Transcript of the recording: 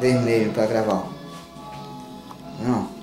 vermelho pra gravar. Não.